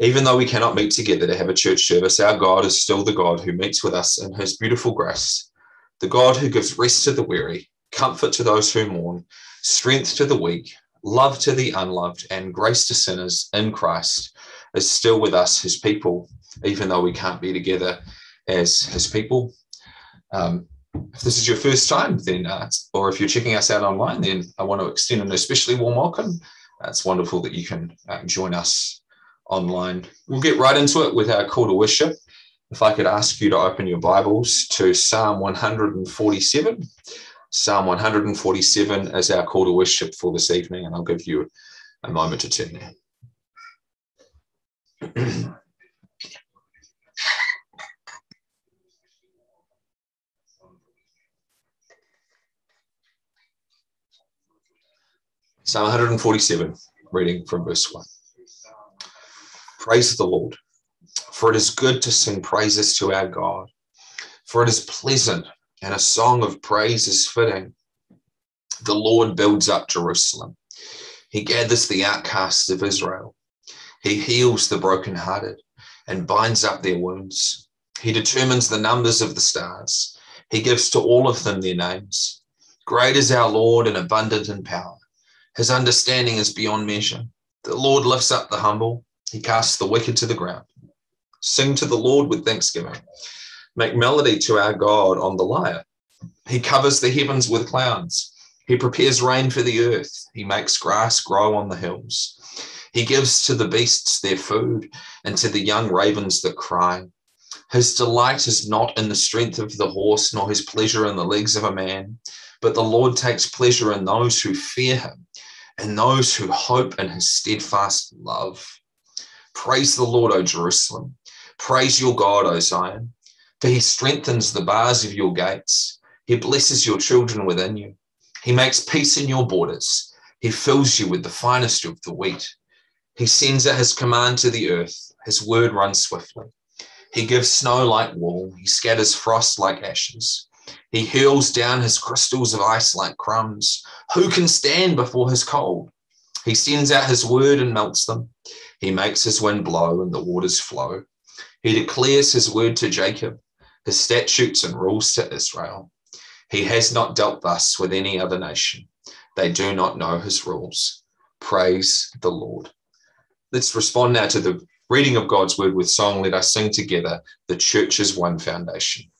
Even though we cannot meet together to have a church service, our God is still the God who meets with us in his beautiful grace, the God who gives rest to the weary, comfort to those who mourn, strength to the weak, love to the unloved, and grace to sinners in Christ is still with us, his people, even though we can't be together as his people. Um, if this is your first time, then, uh, or if you're checking us out online, then I want to extend an especially warm welcome. Uh, it's wonderful that you can uh, join us online. We'll get right into it with our call to worship. If I could ask you to open your Bibles to Psalm 147. Psalm 147 is our call to worship for this evening, and I'll give you a moment to turn there. Psalm 147, reading from verse 1. Praise the Lord, for it is good to sing praises to our God, for it is pleasant, and a song of praise is fitting. The Lord builds up Jerusalem. He gathers the outcasts of Israel. He heals the brokenhearted and binds up their wounds. He determines the numbers of the stars. He gives to all of them their names. Great is our Lord and abundant in power. His understanding is beyond measure. The Lord lifts up the humble, he casts the wicked to the ground. Sing to the Lord with thanksgiving. Make melody to our God on the lyre. He covers the heavens with clouds. He prepares rain for the earth. He makes grass grow on the hills. He gives to the beasts their food and to the young ravens that cry. His delight is not in the strength of the horse, nor his pleasure in the legs of a man, but the Lord takes pleasure in those who fear him and those who hope in his steadfast love. Praise the Lord, O Jerusalem. Praise your God, O Zion, for he strengthens the bars of your gates. He blesses your children within you. He makes peace in your borders. He fills you with the finest of the wheat. He sends at his command to the earth. His word runs swiftly. He gives snow like wool. He scatters frost like ashes. He hurls down his crystals of ice like crumbs. Who can stand before his cold? He sends out his word and melts them. He makes his wind blow and the waters flow. He declares his word to Jacob, his statutes and rules to Israel. He has not dealt thus with any other nation. They do not know his rules. Praise the Lord. Let's respond now to the reading of God's word with song. Let us sing together. The church is one foundation.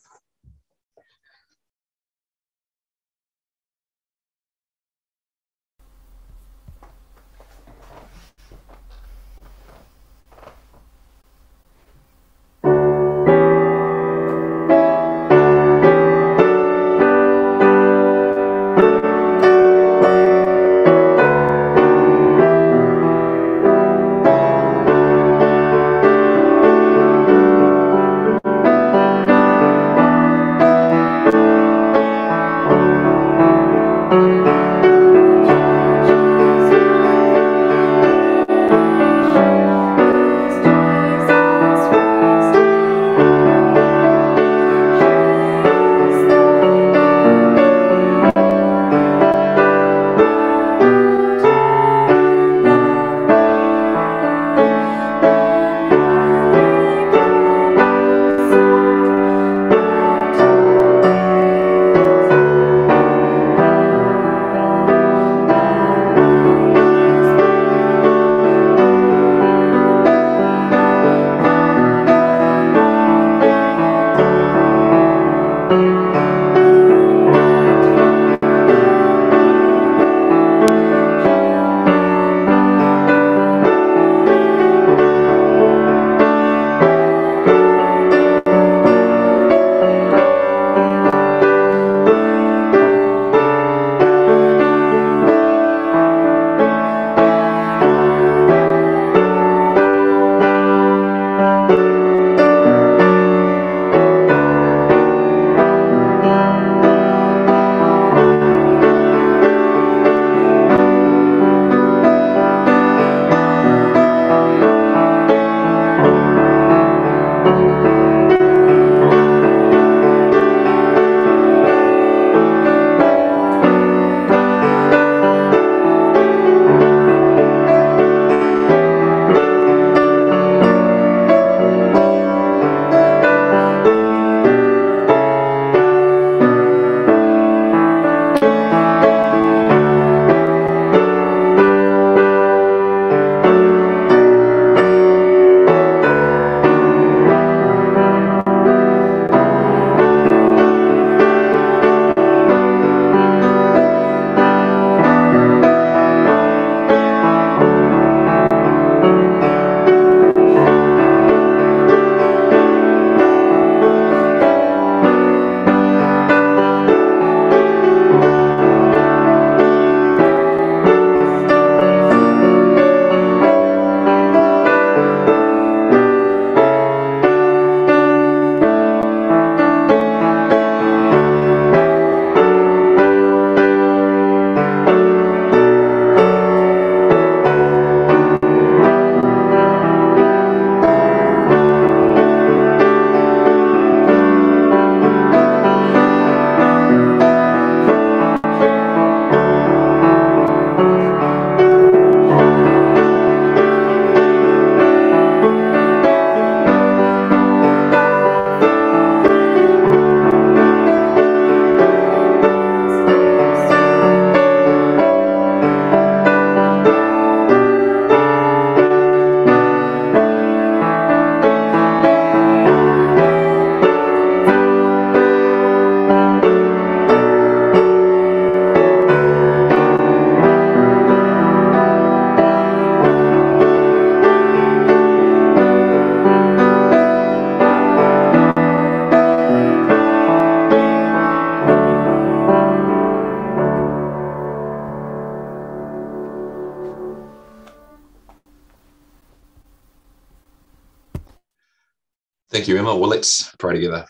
Thank you, Emma. Well, let's pray together.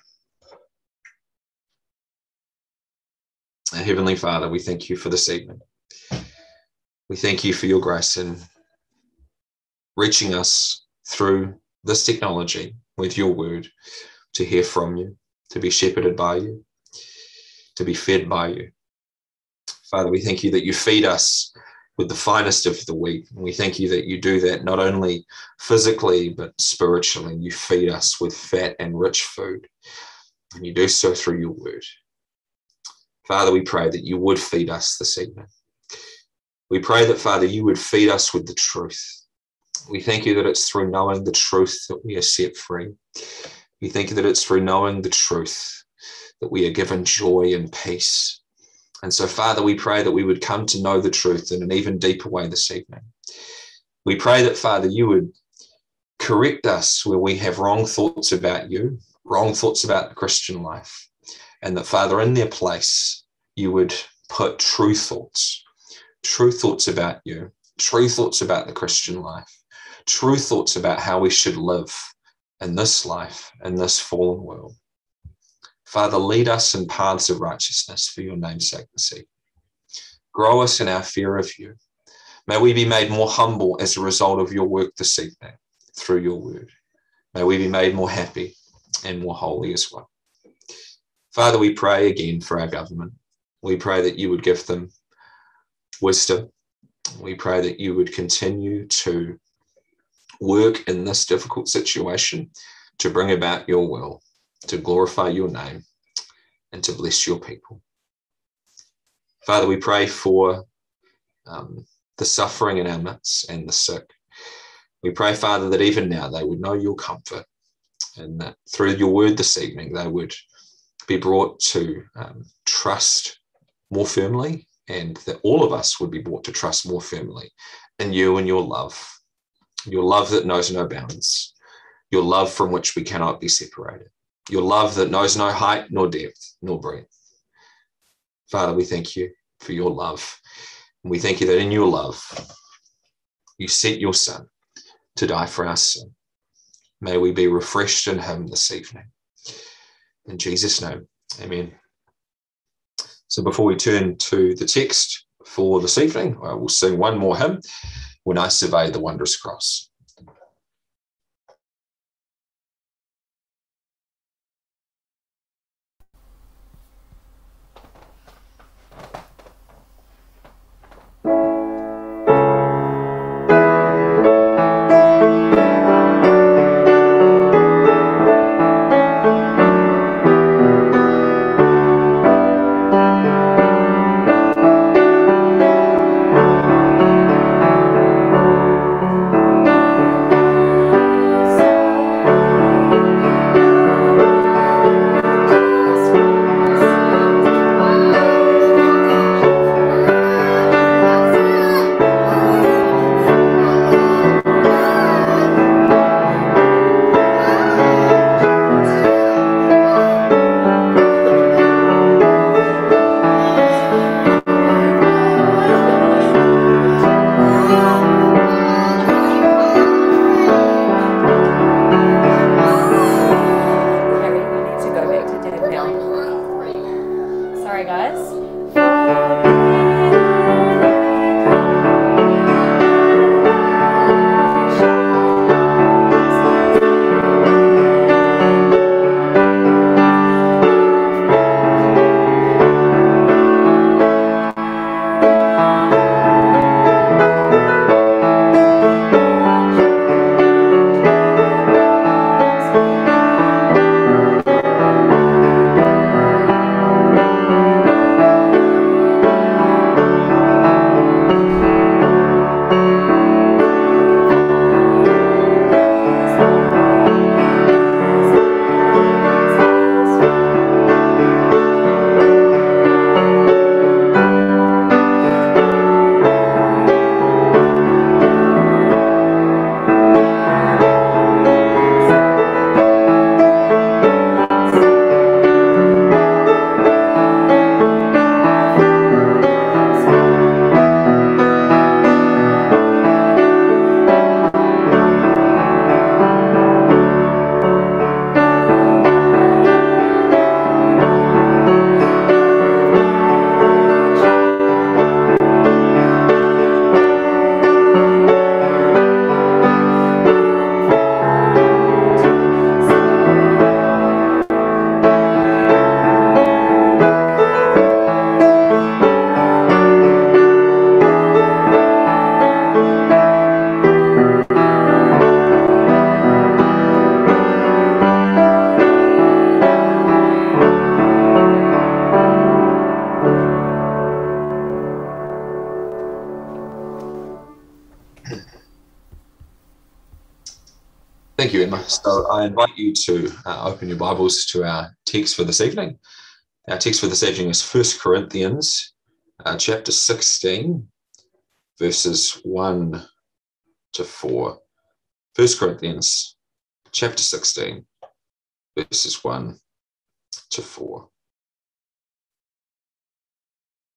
Our Heavenly Father, we thank you for this evening. We thank you for your grace in reaching us through this technology with your word to hear from you, to be shepherded by you, to be fed by you. Father, we thank you that you feed us with the finest of the wheat. And we thank you that you do that not only physically, but spiritually. You feed us with fat and rich food. And you do so through your word. Father, we pray that you would feed us this evening. We pray that, Father, you would feed us with the truth. We thank you that it's through knowing the truth that we are set free. We thank you that it's through knowing the truth that we are given joy and peace. And so, Father, we pray that we would come to know the truth in an even deeper way this evening. We pray that, Father, you would correct us where we have wrong thoughts about you, wrong thoughts about the Christian life. And that, Father, in their place, you would put true thoughts, true thoughts about you, true thoughts about the Christian life, true thoughts about how we should live in this life, in this fallen world. Father, lead us in paths of righteousness for your name's sake. Grow us in our fear of you. May we be made more humble as a result of your work this evening through your word. May we be made more happy and more holy as well. Father, we pray again for our government. We pray that you would give them wisdom. We pray that you would continue to work in this difficult situation to bring about your will to glorify your name and to bless your people. Father, we pray for um, the suffering in our midst and the sick. We pray, Father, that even now they would know your comfort and that through your word this evening they would be brought to um, trust more firmly and that all of us would be brought to trust more firmly in you and your love, your love that knows no bounds, your love from which we cannot be separated your love that knows no height nor depth nor breadth. Father, we thank you for your love. And we thank you that in your love, you sent your Son to die for our sin. May we be refreshed in him this evening. In Jesus' name, amen. So before we turn to the text for this evening, I will sing one more hymn, When I Survey the Wondrous Cross. So I invite you to uh, open your Bibles to our text for this evening. Our text for this evening is 1 Corinthians uh, chapter 16, verses 1 to 4. 1 Corinthians chapter 16, verses 1 to 4.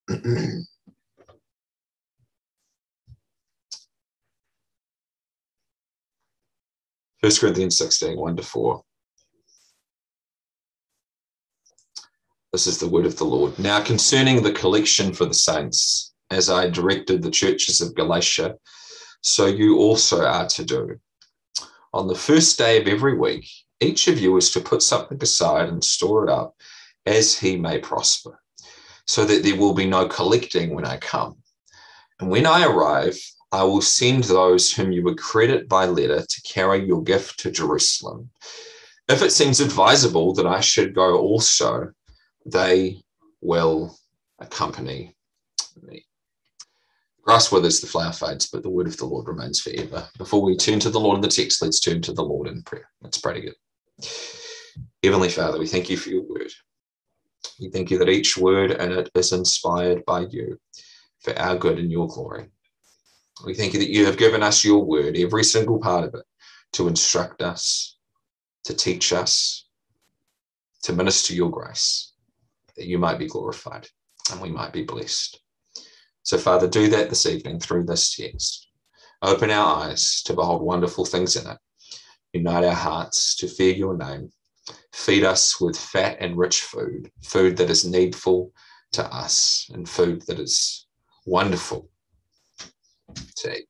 1 Corinthians 16, 1 to 4. This is the word of the Lord. Now, concerning the collection for the saints, as I directed the churches of Galatia, so you also are to do. On the first day of every week, each of you is to put something aside and store it up as he may prosper, so that there will be no collecting when I come. And when I arrive, I will send those whom you accredit by letter to carry your gift to Jerusalem. If it seems advisable that I should go also, they will accompany me. Grass withers, the flower fades, but the word of the Lord remains forever. Before we turn to the Lord in the text, let's turn to the Lord in prayer. Let's pray together. Heavenly Father, we thank you for your word. We thank you that each word in it is inspired by you for our good and your glory. We thank you that you have given us your word, every single part of it, to instruct us, to teach us, to minister your grace, that you might be glorified and we might be blessed. So, Father, do that this evening through this text. Open our eyes to behold wonderful things in it. Unite our hearts to fear your name. Feed us with fat and rich food, food that is needful to us, and food that is wonderful today.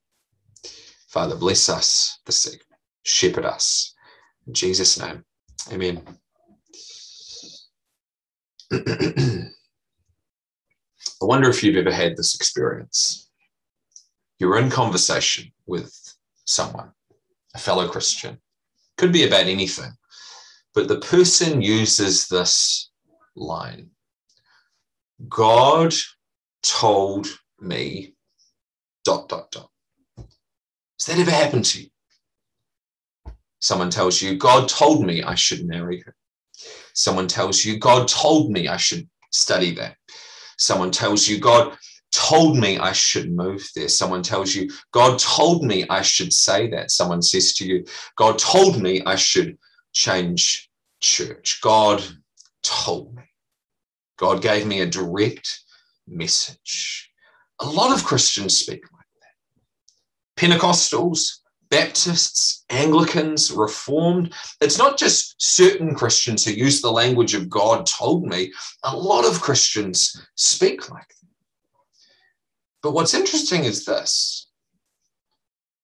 Father, bless us this evening. Shepherd us. In Jesus' name, amen. I wonder if you've ever had this experience. You're in conversation with someone, a fellow Christian, could be about anything, but the person uses this line God told me dot, dot, dot. Has that ever happened to you? Someone tells you, God told me I should marry her. Someone tells you, God told me I should study that. Someone tells you, God told me I should move there. Someone tells you, God told me I should say that. Someone says to you, God told me I should change church. God told me. God gave me a direct message. A lot of Christians speak like that. Pentecostals, Baptists, Anglicans, Reformed. It's not just certain Christians who use the language of God told me. A lot of Christians speak like that. But what's interesting is this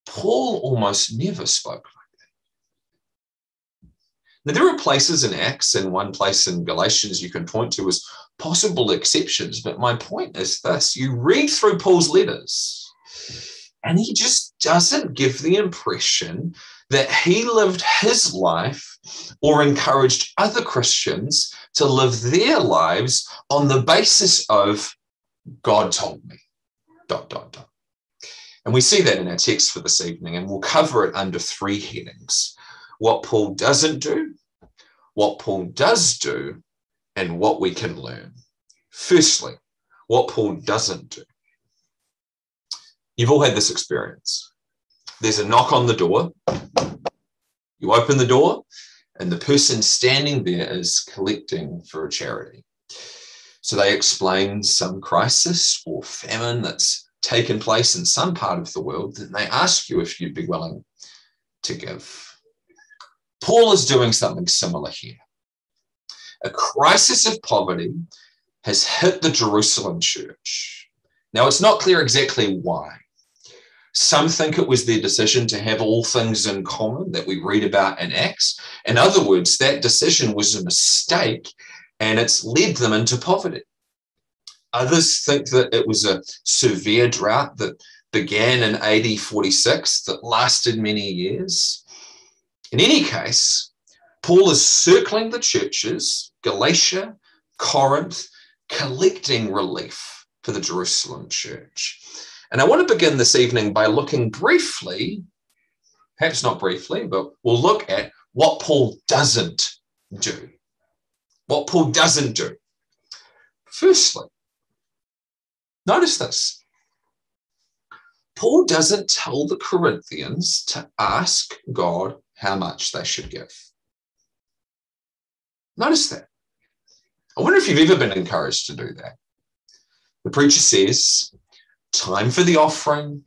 Paul almost never spoke. Now, there are places in Acts and one place in Galatians you can point to as possible exceptions. But my point is this you read through Paul's letters, and he just doesn't give the impression that he lived his life or encouraged other Christians to live their lives on the basis of God told me. Dot, dot, dot. And we see that in our text for this evening, and we'll cover it under three headings what Paul doesn't do, what Paul does do, and what we can learn. Firstly, what Paul doesn't do. You've all had this experience. There's a knock on the door. You open the door, and the person standing there is collecting for a charity. So they explain some crisis or famine that's taken place in some part of the world, and they ask you if you'd be willing to give. Paul is doing something similar here. A crisis of poverty has hit the Jerusalem church. Now, it's not clear exactly why. Some think it was their decision to have all things in common that we read about in Acts. In other words, that decision was a mistake and it's led them into poverty. Others think that it was a severe drought that began in AD 46 that lasted many years. In any case, Paul is circling the churches, Galatia, Corinth, collecting relief for the Jerusalem church. And I want to begin this evening by looking briefly perhaps not briefly, but we'll look at what Paul doesn't do. What Paul doesn't do. Firstly, notice this. Paul doesn't tell the Corinthians to ask God how much they should give. Notice that. I wonder if you've ever been encouraged to do that. The preacher says, Time for the offering.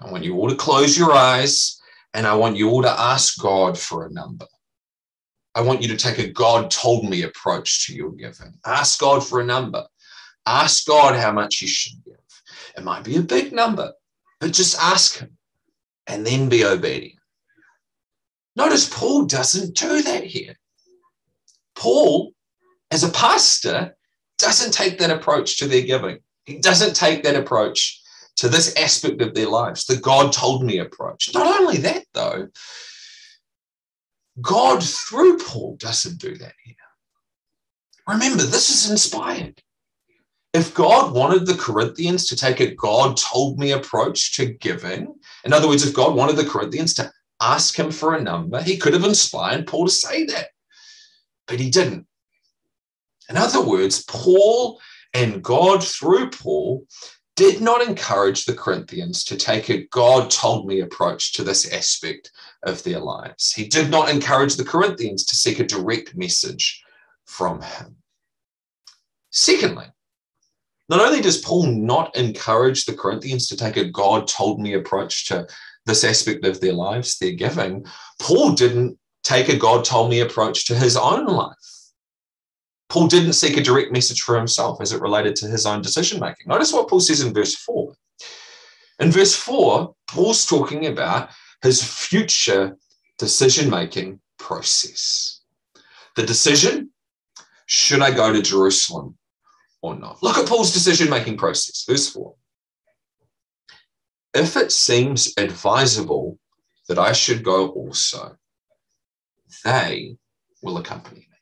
I want you all to close your eyes and I want you all to ask God for a number. I want you to take a God told me approach to your giving. Ask God for a number. Ask God how much you should give. It might be a big number, but just ask Him and then be obedient. Notice Paul doesn't do that here. Paul, as a pastor, doesn't take that approach to their giving. He doesn't take that approach to this aspect of their lives, the God told me approach. Not only that, though, God through Paul doesn't do that here. Remember, this is inspired. If God wanted the Corinthians to take a God told me approach to giving, in other words, if God wanted the Corinthians to ask him for a number, he could have inspired Paul to say that, but he didn't. In other words, Paul and God through Paul did not encourage the Corinthians to take a God told me approach to this aspect of their lives. He did not encourage the Corinthians to seek a direct message from him. Secondly, not only does Paul not encourage the Corinthians to take a God told me approach to this aspect of their lives, their giving, Paul didn't take a God told me approach to his own life. Paul didn't seek a direct message for himself as it related to his own decision making. Notice what Paul says in verse 4. In verse 4, Paul's talking about his future decision making process. The decision should I go to Jerusalem or not? Look at Paul's decision making process. Verse 4. If it seems advisable that I should go also, they will accompany me.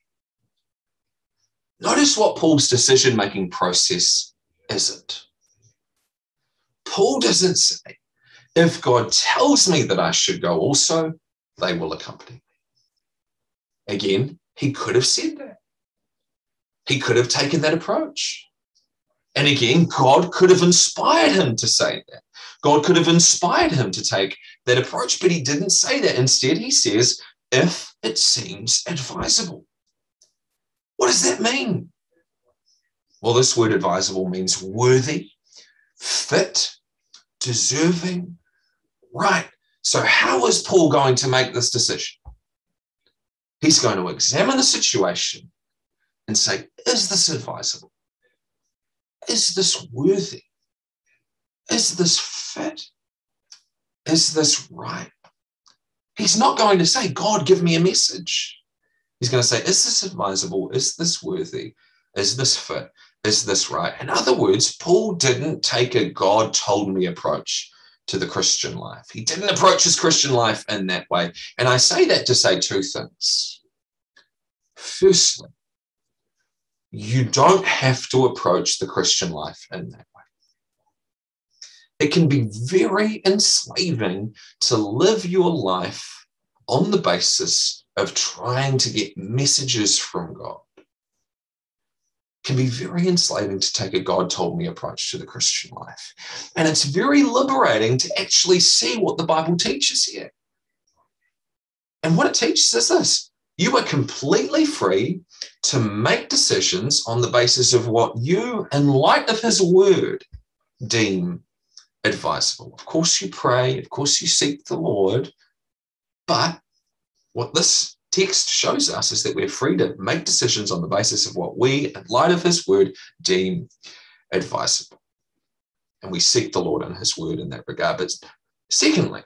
Notice what Paul's decision making process isn't. Paul doesn't say, if God tells me that I should go also, they will accompany me. Again, he could have said that. He could have taken that approach. And again, God could have inspired him to say that. God could have inspired him to take that approach, but he didn't say that. Instead, he says, if it seems advisable. What does that mean? Well, this word advisable means worthy, fit, deserving, right. So, how is Paul going to make this decision? He's going to examine the situation and say, is this advisable? Is this worthy? Is this fit? Is this right? He's not going to say, God, give me a message. He's going to say, Is this advisable? Is this worthy? Is this fit? Is this right? In other words, Paul didn't take a God told me approach to the Christian life. He didn't approach his Christian life in that way. And I say that to say two things. Firstly, you don't have to approach the Christian life in that. It can be very enslaving to live your life on the basis of trying to get messages from God It can be very enslaving to take a God told me approach to the Christian life. And it's very liberating to actually see what the Bible teaches here. And what it teaches is this you are completely free to make decisions on the basis of what you, in light of His word, deem advisable. Of course, you pray, of course, you seek the Lord, but what this text shows us is that we're free to make decisions on the basis of what we, in light of his word, deem advisable. And we seek the Lord and his word in that regard. But secondly,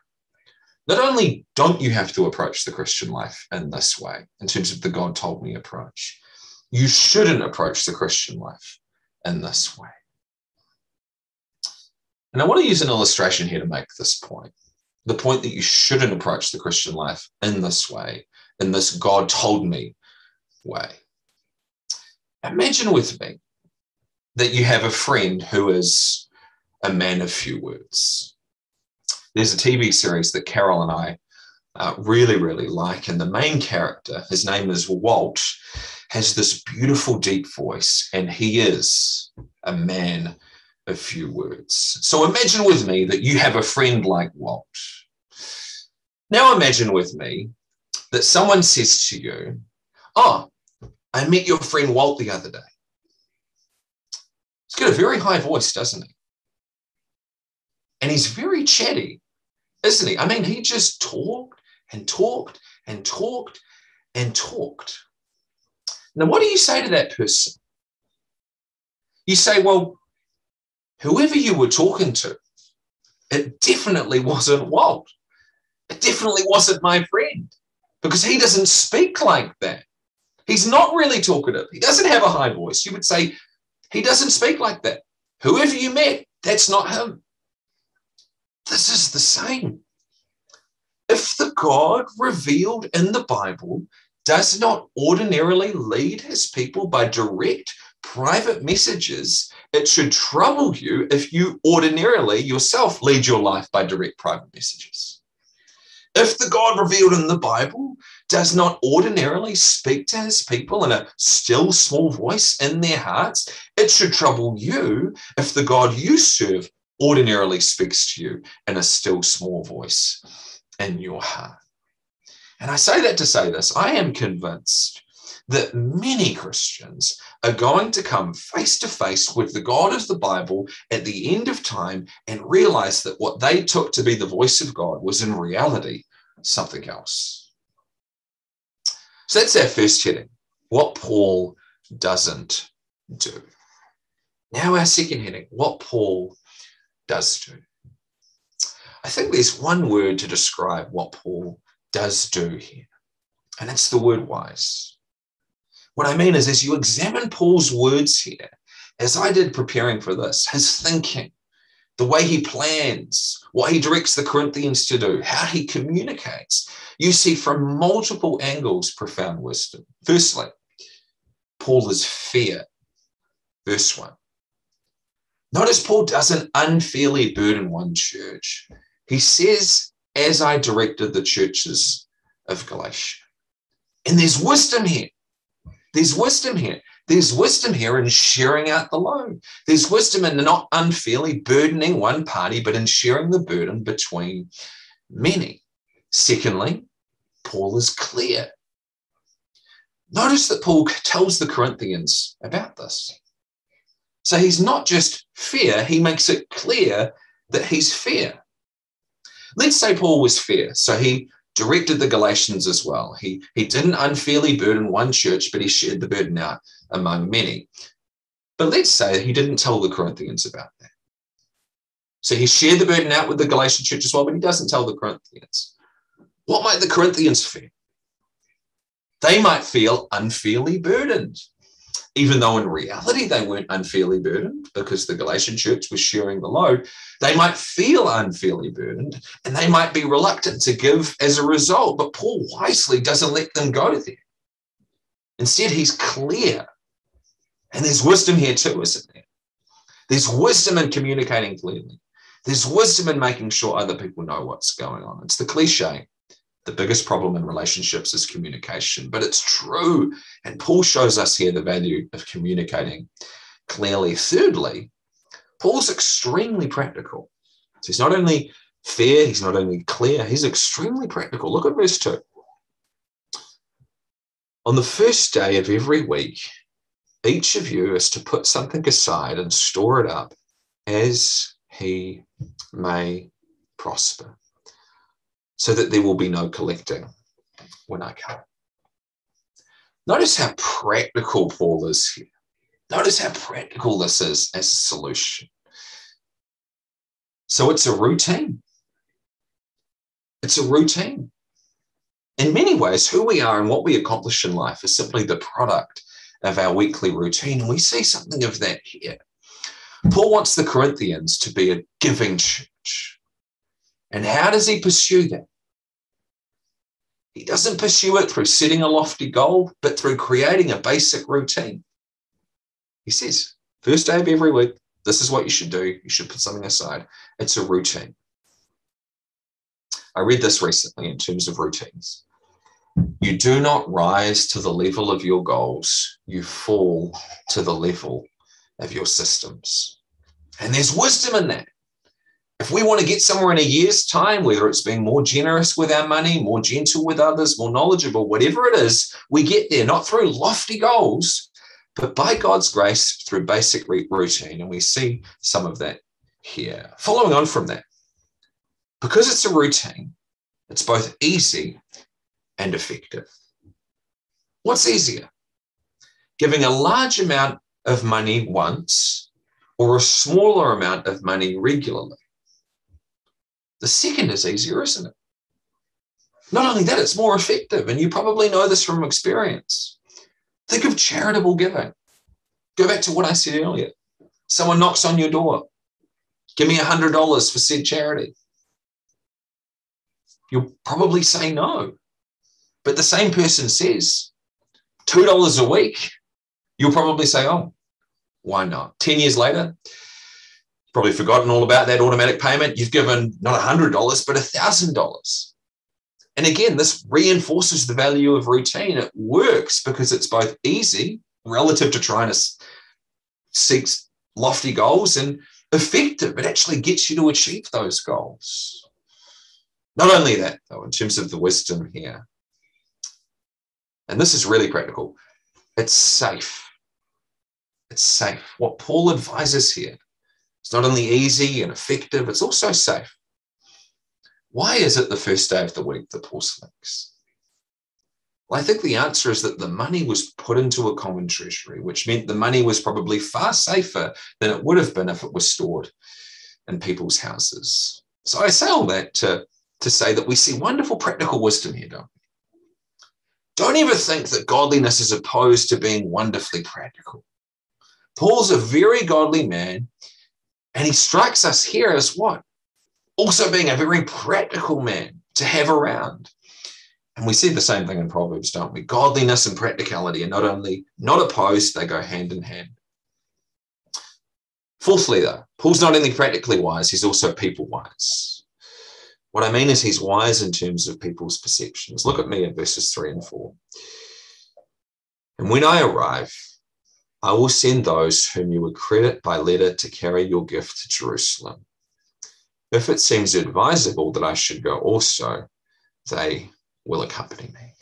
not only don't you have to approach the Christian life in this way, in terms of the God told me approach, you shouldn't approach the Christian life in this way. And I want to use an illustration here to make this point the point that you shouldn't approach the Christian life in this way, in this God told me way. Imagine with me that you have a friend who is a man of few words. There's a TV series that Carol and I uh, really, really like. And the main character, his name is Walt, has this beautiful, deep voice, and he is a man of few words. So imagine with me that you have a friend like Walt. Now imagine with me that someone says to you, Oh, I met your friend Walt the other day. He's got a very high voice, doesn't he? And he's very chatty, isn't he? I mean, he just talked and talked and talked and talked. Now, what do you say to that person? You say, well, whoever you were talking to, it definitely wasn't Walt. It definitely wasn't my friend because he doesn't speak like that. He's not really talkative. He doesn't have a high voice. You would say he doesn't speak like that. Whoever you met, that's not him. This is the same. If the God revealed in the Bible does not ordinarily lead his people by direct private messages, it should trouble you if you ordinarily yourself lead your life by direct private messages. If the God revealed in the Bible does not ordinarily speak to his people in a still small voice in their hearts, it should trouble you if the God you serve ordinarily speaks to you in a still small voice in your heart. And I say that to say this I am convinced that many Christians are going to come face to face with the God of the Bible at the end of time and realize that what they took to be the voice of God was in reality something else. So that's our first heading what Paul doesn't do. Now, our second heading what Paul does do. I think there's one word to describe what Paul does do here, and it's the word wise. What I mean is, as you examine Paul's words here, as I did preparing for this, his thinking, the way he plans, what he directs the Corinthians to do, how he communicates, you see from multiple angles profound wisdom. Firstly, Paul is fair. Verse 1. Notice Paul doesn't unfairly burden one church. He says, as I directed the churches of Galatia. And there's wisdom here. There's wisdom here. There's wisdom here in sharing out the load. There's wisdom in not unfairly burdening one party, but in sharing the burden between many. Secondly, Paul is clear. Notice that Paul tells the Corinthians about this. So he's not just fair, he makes it clear that he's fair. Let's say Paul was fair. So he directed the Galatians as well. He, he didn't unfairly burden one church, but he shared the burden out among many. But let's say he didn't tell the Corinthians about that. So he shared the burden out with the Galatian church as well, but he doesn't tell the Corinthians. What might the Corinthians feel? They might feel unfairly burdened even though in reality they weren't unfairly burdened because the Galatian church was sharing the load, they might feel unfairly burdened and they might be reluctant to give as a result. But Paul wisely doesn't let them go there. Instead, he's clear. And there's wisdom here too, isn't there? There's wisdom in communicating clearly. There's wisdom in making sure other people know what's going on. It's the cliche the biggest problem in relationships is communication, but it's true. And Paul shows us here the value of communicating clearly. Thirdly, Paul's extremely practical. So he's not only fair, he's not only clear, he's extremely practical. Look at verse 2. On the first day of every week, each of you is to put something aside and store it up as he may prosper so that there will be no collecting when I come. Notice how practical Paul is here. Notice how practical this is as a solution. So it's a routine. It's a routine. In many ways, who we are and what we accomplish in life is simply the product of our weekly routine. And we see something of that here. Paul wants the Corinthians to be a giving church. And how does he pursue that? He doesn't pursue it through setting a lofty goal, but through creating a basic routine. He says, first day of every week, this is what you should do. You should put something aside. It's a routine. I read this recently in terms of routines. You do not rise to the level of your goals, you fall to the level of your systems. And there's wisdom in that. If we want to get somewhere in a year's time, whether it's being more generous with our money, more gentle with others, more knowledgeable, whatever it is, we get there not through lofty goals, but by God's grace through basic routine. And we see some of that here. Following on from that, because it's a routine, it's both easy and effective. What's easier? Giving a large amount of money once or a smaller amount of money regularly? The second is easier, isn't it? Not only that, it's more effective. And you probably know this from experience. Think of charitable giving. Go back to what I said earlier. Someone knocks on your door. Give me $100 for said charity. You'll probably say no. But the same person says $2 a week. You'll probably say, oh, why not? 10 years later, probably forgotten all about that automatic payment. You've given not $100, but $1,000. And again, this reinforces the value of routine. It works because it's both easy relative to trying to seek lofty goals and effective. It actually gets you to achieve those goals. Not only that, though, in terms of the wisdom here, and this is really practical, it's safe. It's safe. What Paul advises here it's not only easy and effective, it's also safe. Why is it the first day of the week that Paul selects? Well, I think the answer is that the money was put into a common treasury, which meant the money was probably far safer than it would have been if it was stored in people's houses. So I say all that to, to say that we see wonderful practical wisdom here, don't we? Don't ever think that godliness is opposed to being wonderfully practical. Paul's a very godly man, and he strikes us here as what? Also being a very practical man to have around. And we see the same thing in Proverbs, don't we? Godliness and practicality are not only not opposed, they go hand in hand. Fourthly, though, Paul's not only practically wise, he's also people wise. What I mean is he's wise in terms of people's perceptions. Look at me in verses three and four. And when I arrive, I will send those whom you accredit by letter to carry your gift to Jerusalem. If it seems advisable that I should go also, they will accompany me.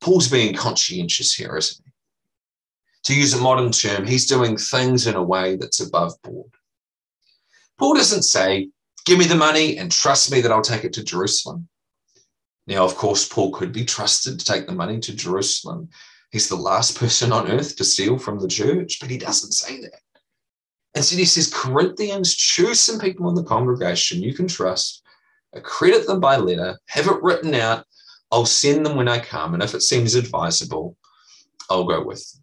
Paul's being conscientious here, isn't he? To use a modern term, he's doing things in a way that's above board. Paul doesn't say, Give me the money and trust me that I'll take it to Jerusalem. Now, of course, Paul could be trusted to take the money to Jerusalem He's the last person on earth to steal from the church, but he doesn't say that. Instead, he says, Corinthians, choose some people in the congregation you can trust, accredit them by letter, have it written out. I'll send them when I come. And if it seems advisable, I'll go with them.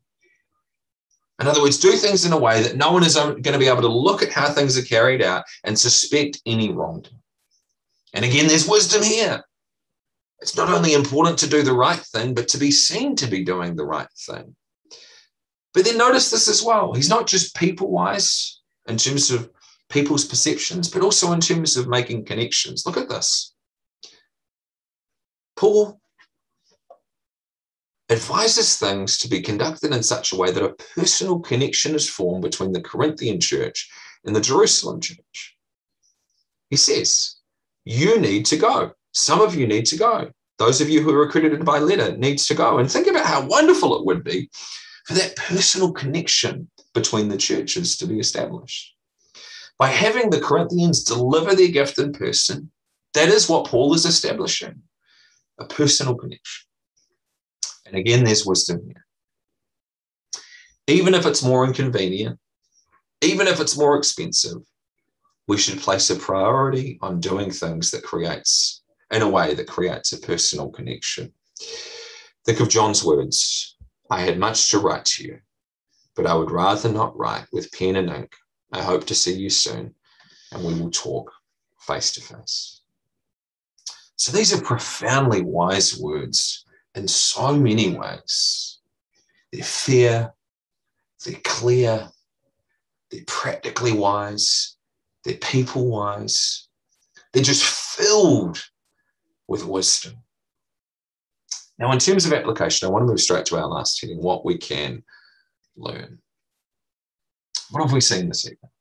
In other words, do things in a way that no one is um, going to be able to look at how things are carried out and suspect any wrongdoing. And again, there's wisdom here it's not only important to do the right thing, but to be seen to be doing the right thing. But then notice this as well. He's not just people wise in terms of people's perceptions, but also in terms of making connections. Look at this. Paul advises things to be conducted in such a way that a personal connection is formed between the Corinthian church and the Jerusalem church. He says, You need to go. Some of you need to go. Those of you who are accredited by letter needs to go. And think about how wonderful it would be for that personal connection between the churches to be established. By having the Corinthians deliver their gift in person, that is what Paul is establishing a personal connection. And again, there's wisdom here. Even if it's more inconvenient, even if it's more expensive, we should place a priority on doing things that creates in a way that creates a personal connection. Think of John's words I had much to write to you, but I would rather not write with pen and ink. I hope to see you soon, and we will talk face to face. So these are profoundly wise words in so many ways. They're fair, they're clear, they're practically wise, they're people wise, They're just filled with wisdom. Now, in terms of application, I want to move straight to our last heading what we can learn. What have we seen this evening?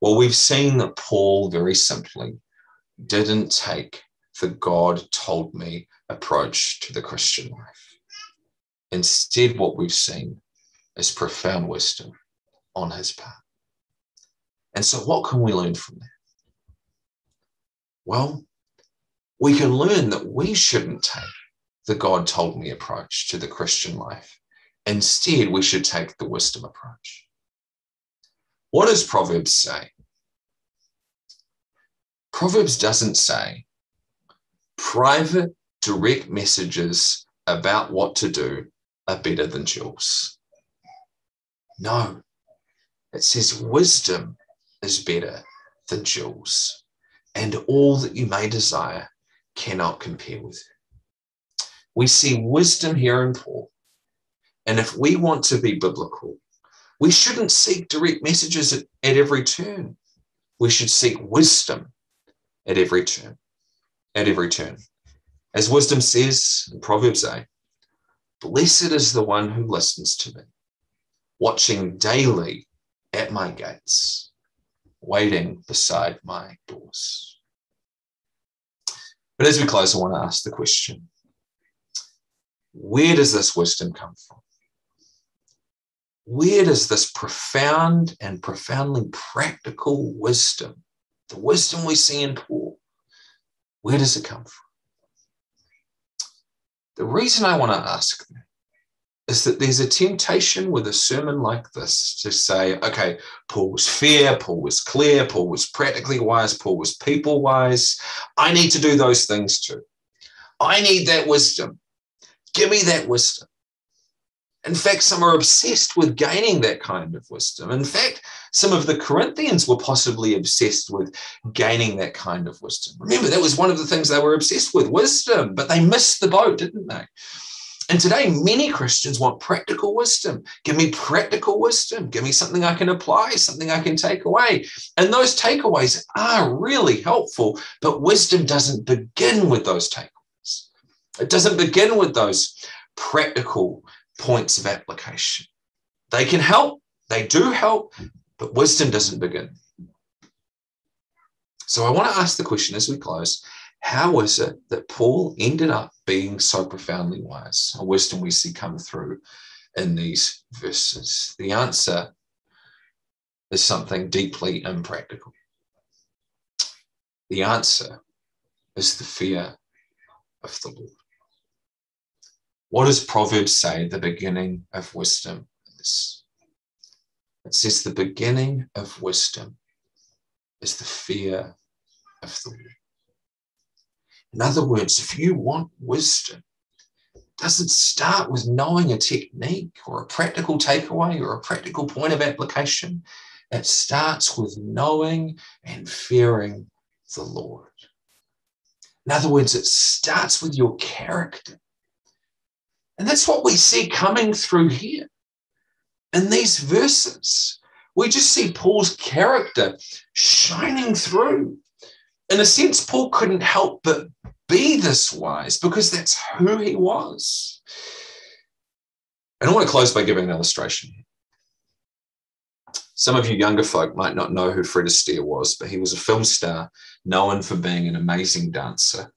Well, we've seen that Paul very simply didn't take the God told me approach to the Christian life. Instead, what we've seen is profound wisdom on his part. And so, what can we learn from that? Well, we can learn that we shouldn't take the God told me approach to the Christian life. Instead, we should take the wisdom approach. What does Proverbs say? Proverbs doesn't say private direct messages about what to do are better than jewels. No, it says wisdom is better than jewels, and all that you may desire cannot compare with it. We see wisdom here in Paul. And if we want to be biblical, we shouldn't seek direct messages at, at every turn. We should seek wisdom at every turn. At every turn. As wisdom says in Proverbs 8, blessed is the one who listens to me, watching daily at my gates, waiting beside my doors. But as we close, I want to ask the question where does this wisdom come from? Where does this profound and profoundly practical wisdom, the wisdom we see in Paul, where does it come from? The reason I want to ask that is that there's a temptation with a sermon like this to say, okay, Paul was fair, Paul was clear, Paul was practically wise, Paul was people wise. I need to do those things too. I need that wisdom. Give me that wisdom. In fact, some are obsessed with gaining that kind of wisdom. In fact, some of the Corinthians were possibly obsessed with gaining that kind of wisdom. Remember, that was one of the things they were obsessed with wisdom, but they missed the boat, didn't they? And today, many Christians want practical wisdom. Give me practical wisdom. Give me something I can apply, something I can take away. And those takeaways are really helpful, but wisdom doesn't begin with those takeaways. It doesn't begin with those practical points of application. They can help, they do help, but wisdom doesn't begin. So I want to ask the question as we close how is it that Paul ended up being so profoundly wise? A wisdom we see come through in these verses. The answer is something deeply impractical. The answer is the fear of the Lord. What does Proverbs say the beginning of wisdom is? It says the beginning of wisdom is the fear of the Lord. In other words, if you want wisdom, it doesn't start with knowing a technique or a practical takeaway or a practical point of application. It starts with knowing and fearing the Lord. In other words, it starts with your character. And that's what we see coming through here in these verses. We just see Paul's character shining through. In a sense, Paul couldn't help but be this wise because that's who he was. And I want to close by giving an illustration. Some of you younger folk might not know who Fred Astaire was, but he was a film star known for being an amazing dancer.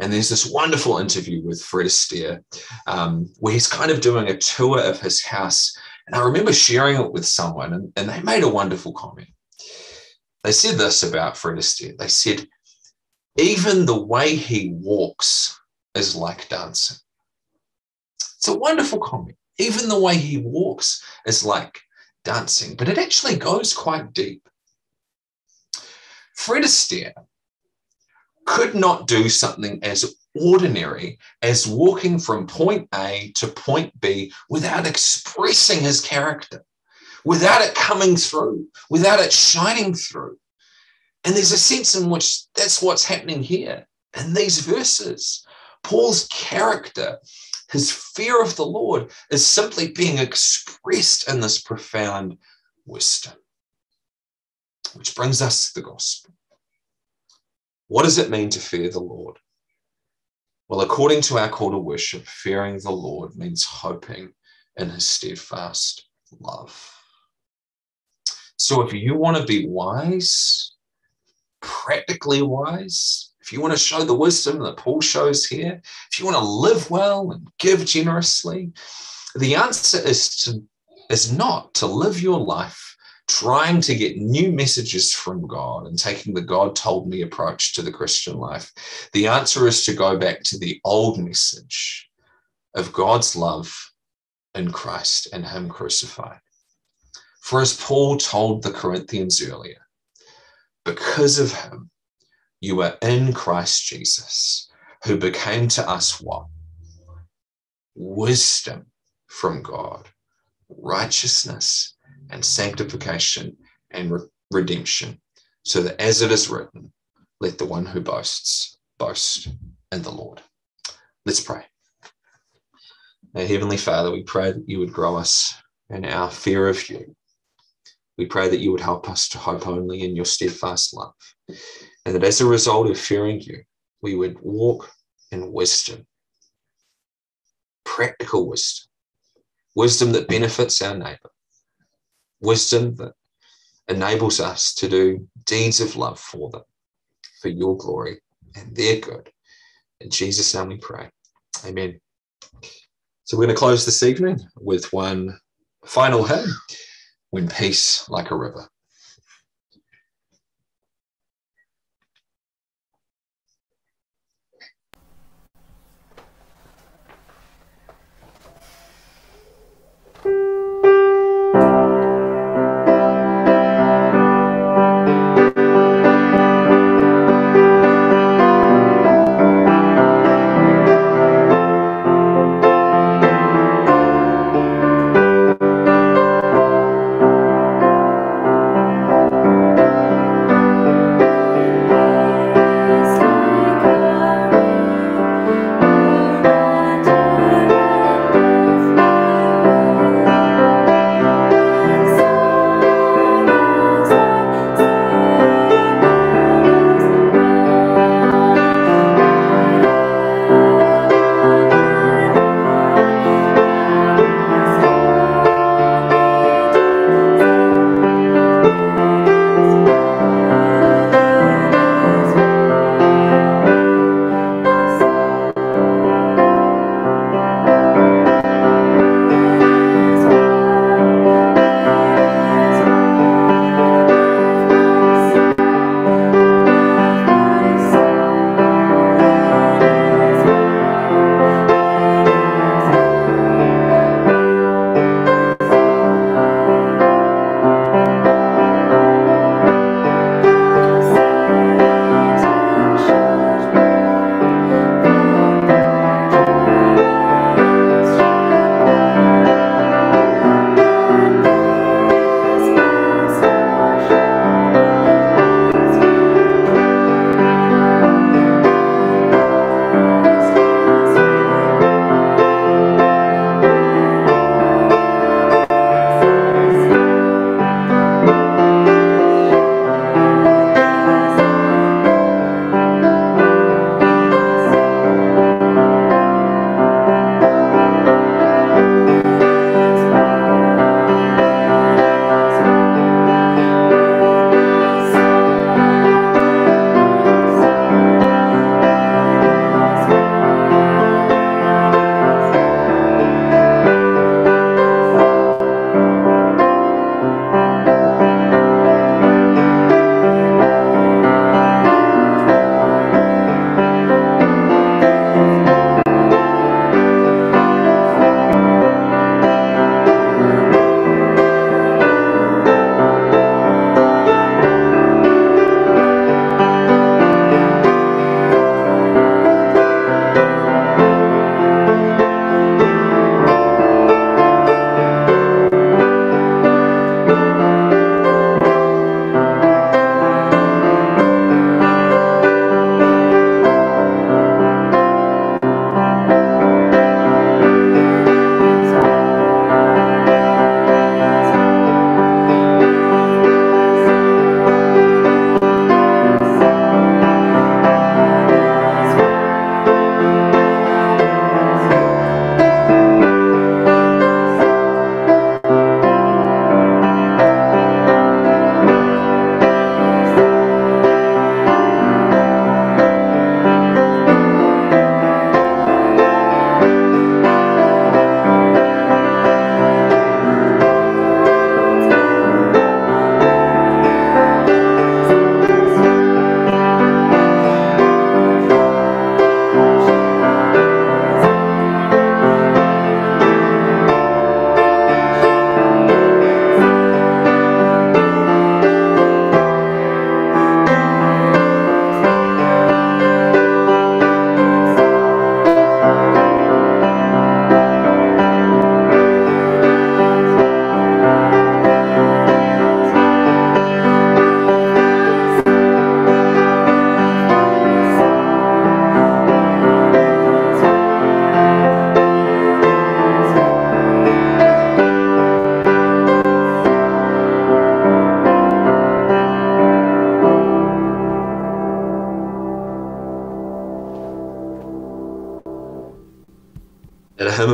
And there's this wonderful interview with Fred Astaire um, where he's kind of doing a tour of his house. And I remember sharing it with someone, and, and they made a wonderful comment. They said this about Fred Astaire. They said, even the way he walks is like dancing. It's a wonderful comment. Even the way he walks is like dancing, but it actually goes quite deep. Fred Astaire could not do something as ordinary as walking from point A to point B without expressing his character, without it coming through, without it shining through. And there's a sense in which that's what's happening here in these verses. Paul's character, his fear of the Lord, is simply being expressed in this profound wisdom. Which brings us to the gospel. What does it mean to fear the Lord? Well, according to our call to worship, fearing the Lord means hoping in his steadfast love. So if you want to be wise, practically wise, if you want to show the wisdom that Paul shows here, if you want to live well and give generously, the answer is to is not to live your life trying to get new messages from God and taking the God told me approach to the Christian life. The answer is to go back to the old message of God's love in Christ and Him crucified. For as Paul told the Corinthians earlier, because of Him, you are in Christ Jesus, who became to us what? Wisdom from God, righteousness and sanctification and re- redemption, so that as it is written, let the one who boasts boast in the Lord. Let's pray. Our Heavenly Father, we pray that you would grow us in our fear of you. We pray that you would help us to hope only in your steadfast love and that as a result of fearing you, we would walk in wisdom, practical wisdom, wisdom that benefits our neighbor, wisdom that enables us to do deeds of love for them, for your glory and their good. In Jesus' name we pray. Amen. So we're going to close this evening with one final hymn, When Peace Like a River.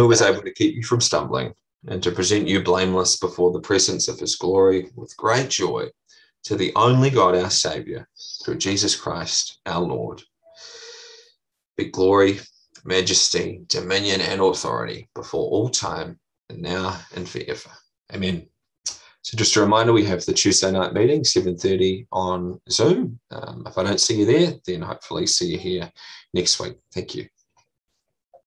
Who is able to keep you from stumbling and to present you blameless before the presence of his glory with great joy to the only God, our Savior, through Jesus Christ, our Lord. Be glory, majesty, dominion, and authority before all time, and now and forever. Amen. So just a reminder, we have the Tuesday night meeting, 7.30 on Zoom. Um, if I don't see you there, then hopefully see you here next week. Thank you.